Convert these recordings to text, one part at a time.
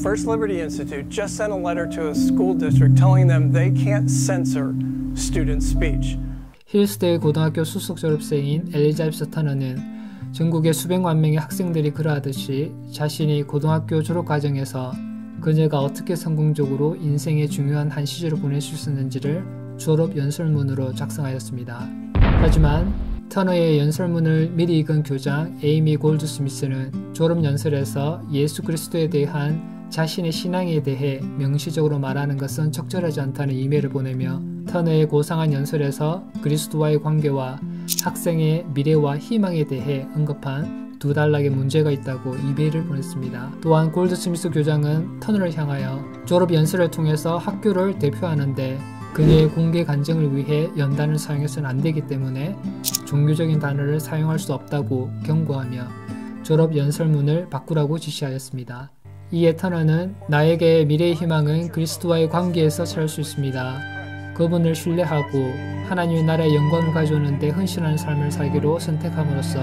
First Liberty Institute just sent a letter to a school district telling them they can't censor student speech. 힐스데일 고등학교 수석 졸업생인 엘리자베스 터너는 전국의 수백만 명의 학생들이 그러하듯이 자신이 고등학교 졸업 과정에서 그녀가 어떻게 성공적으로 인생의 중요한 한 시절을 보낼 수 있었는지를 졸업 연설문으로 작성하였습니다. 하지만 터너의 연설문을 미리 읽은 교장 에이미 골드 스미스는 졸업 연설에서 예수 그리스도에 대한 자신의 신앙에 대해 명시적으로 말하는 것은 적절하지 않다는 이메일을 보내며 터너의 고상한 연설에서 그리스도와의 관계와 학생의 미래와 희망에 대해 언급한 두 단락의 문제가 있다고 이메일을 보냈습니다. 또한 골드 스미스 교장은 터너를 향하여 졸업 연설을 통해서 학교를 대표하는데 그녀의 공개 간증을 위해 연단을 사용해서는 안 되기 때문에 종교적인 단어를 사용할 수 없다고 경고하며 졸업 연설문을 바꾸라고 지시하였습니다. 이에 터너는 나에게 미래의 희망은 그리스도와의 관계에서 찾을 수 있습니다. 그분을 신뢰하고 하나님의 나라의 영광을 가져오는 데 헌신하는 삶을 살기로 선택함으로써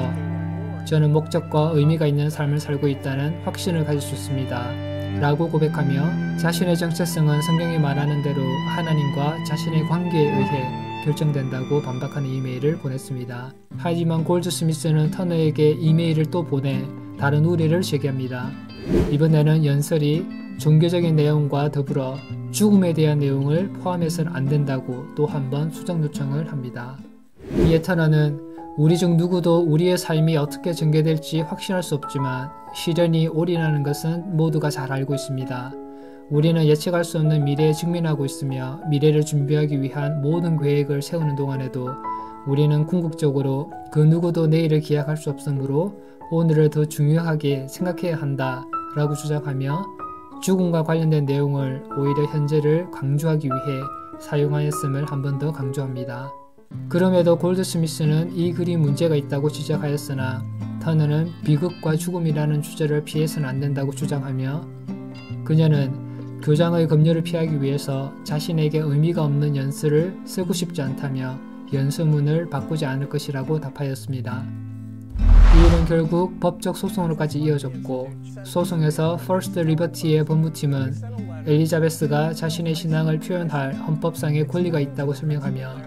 저는 목적과 의미가 있는 삶을 살고 있다는 확신을 가질 수 있습니다. 라고 고백하며 자신의 정체성은 성경이 말하는 대로 하나님과 자신의 관계에 의해 결정된다고 반박하는 이메일을 보냈습니다. 하지만 골드 스미스는 터너에게 이메일을 또 보내 다른 우려를 제기합니다. 이번에는 연설이 종교적인 내용과 더불어 죽음에 대한 내용을 포함해서는 안 된다고 또 한 번 수정 요청을 합니다. 이에 터너는 우리 중 누구도 우리의 삶이 어떻게 전개될지 확신할 수 없지만 시련이 올인하는 것은 모두가 잘 알고 있습니다. 우리는 예측할 수 없는 미래에 직면하고 있으며 미래를 준비하기 위한 모든 계획을 세우는 동안에도 우리는 궁극적으로 그 누구도 내일을 기약할 수 없으므로 오늘을 더 중요하게 생각해야 한다 라고 주장하며 죽음과 관련된 내용을 오히려 현재를 강조하기 위해 사용하였음을 한 번 더 강조합니다. 그럼에도 골드스미스는 이 글이 문제가 있다고 지적하였으나 터너는 비극과 죽음이라는 주제를 피해서는 안 된다고 주장하며 그녀는 교장의 검열을 피하기 위해서 자신에게 의미가 없는 연설을 쓰고 싶지 않다며 연설문을 바꾸지 않을 것이라고 답하였습니다. 이 일은 결국 법적 소송으로까지 이어졌고 소송에서 퍼스트 리버티의 법무팀은 엘리자베스가 자신의 신앙을 표현할 헌법상의 권리가 있다고 설명하며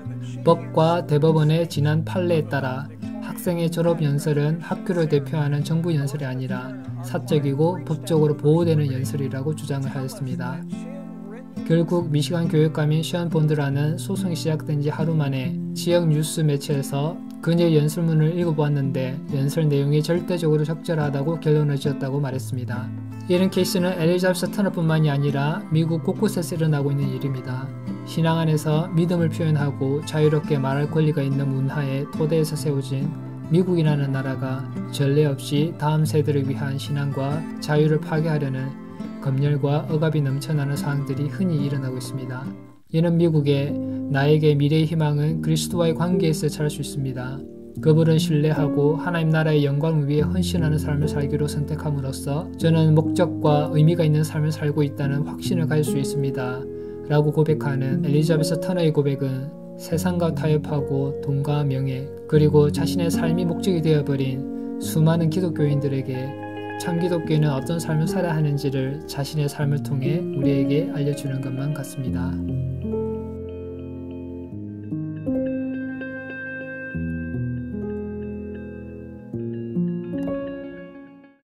법과 대법원의 지난 판례에 따라 학생의 졸업 연설은 학교를 대표하는 정부 연설이 아니라 사적이고 법적으로 보호되는 연설이라고 주장을 하였습니다. 결국 미시간 교육감인 션 본드라는 소송이 시작된 지 하루 만에 지역 뉴스 매체에서 그녀의 연설문을 읽어보았는데 연설 내용이 절대적으로 적절하다고 결론을 지었다고 말했습니다. 이런 케이스는 엘리자베스 터너뿐만이 아니라 미국 곳곳에서 일어나고 있는 일입니다. 신앙 안에서 믿음을 표현하고 자유롭게 말할 권리가 있는 문화의 토대에서 세워진 미국이라는 나라가 전례 없이 다음 세대를 위한 신앙과 자유를 파괴하려는 검열과 억압이 넘쳐나는 상황들이 흔히 일어나고 있습니다. 이는 미국의 나에게 미래의 희망은 그리스도와의 관계에서 찾을 수 있습니다. 그분을 신뢰하고 하나님 나라의 영광을 위해 헌신하는 삶을 살기로 선택함으로써 저는 목적과 의미가 있는 삶을 살고 있다는 확신을 가질 수 있습니다. 라고 고백하는 엘리자베스 터너의 고백은 세상과 타협하고 돈과 명예 그리고 자신의 삶이 목적이 되어버린 수많은 기독교인들에게 참 기독교인은 어떤 삶을 살아야 하는지를 자신의 삶을 통해 우리에게 알려주는 것만 같습니다.